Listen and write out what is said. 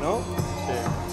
¿no? Sí.